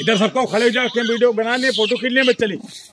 इधर सबको खड़े हो जाओ वीडियो बनाने फ़ोटो खींचने में चली।